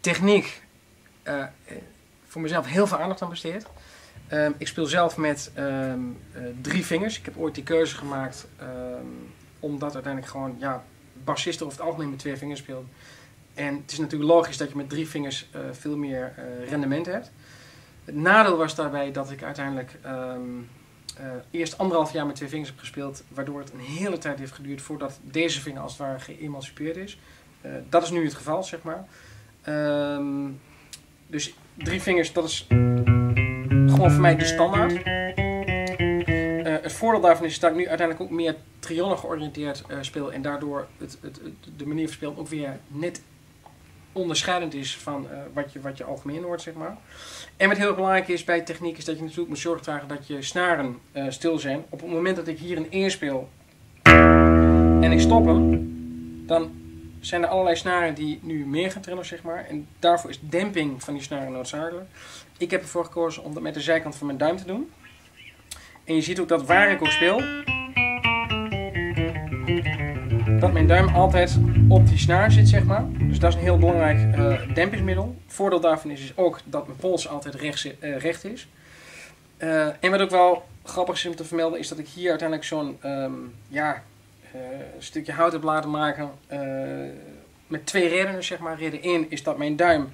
techniek uh, voor mezelf heel veel aandacht aan besteed. Um, ik speel zelf met um, uh, drie vingers. Ik heb ooit die keuze gemaakt um, omdat uiteindelijk gewoon ja, bassisten over het algemeen met twee vingers speelt. En het is natuurlijk logisch dat je met drie vingers veel meer rendement hebt. Het nadeel was daarbij dat ik uiteindelijk eerst anderhalf jaar met twee vingers heb gespeeld, waardoor het een hele tijd heeft geduurd voordat deze vinger als het ware geëmancipeerd is. dat is nu het geval, zeg maar. Um, dus drie vingers, dat is gewoon voor mij de standaard. het voordeel daarvan is dat ik nu uiteindelijk ook meer triolen georiënteerd speel en daardoor het, het, de manier van spelen ook weer net onderscheidend is van uh, wat, je, wat je algemeen hoort, zeg maar. En wat heel belangrijk is bij techniek, is dat je natuurlijk moet zorgen dragen dat je snaren stil zijn. Op het moment dat ik hier een eer speel en ik stop hem, dan zijn er allerlei snaren die nu meer gaan trillen, zeg maar. En daarvoor is demping van die snaren noodzakelijk. Ik heb ervoor gekozen om dat met de zijkant van mijn duim te doen. En je ziet ook dat waar ik ook speel, dat mijn duim altijd op die snaar zit, zeg maar. Dus dat is een heel belangrijk uh, dempingsmiddel. Voordeel daarvan is, ook dat mijn pols altijd recht, uh, recht is. Uh, en wat ook wel grappig is om te vermelden, is dat ik hier uiteindelijk zo'n um, ja, stukje hout heb laten maken met twee redenen, zeg maar. Reden 1 is dat mijn duim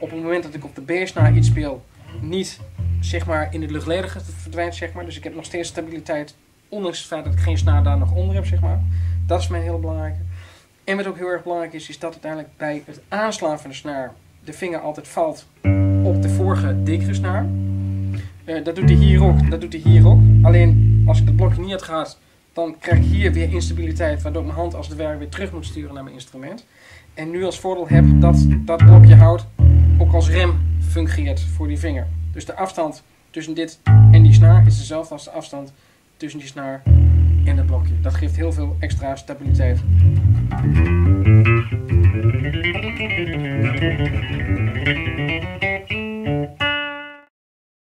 op het moment dat ik op de B-snaar iets speel, niet zeg maar in het luchtledige verdwijnt, zeg maar. Dus ik heb nog steeds stabiliteit, ondanks het feit dat ik geen snaar daar nog onder heb, zeg maar. Dat is mijn heel belangrijke. En wat ook heel erg belangrijk is, is dat uiteindelijk bij het aanslaan van de snaar de vinger altijd valt op de vorige dikkere snaar. Dat doet hij hier ook, dat doet hij hier ook. Alleen als ik dat blokje niet had gehad, dan krijg ik hier weer instabiliteit, waardoor ik mijn hand als het ware weer terug moet sturen naar mijn instrument. En nu als voordeel heb dat dat blokje hout ook als rem fungeert voor die vinger. Dus de afstand tussen dit en die snaar is dezelfde als de afstand tussen die snaar in het blokje. Dat geeft heel veel extra stabiliteit.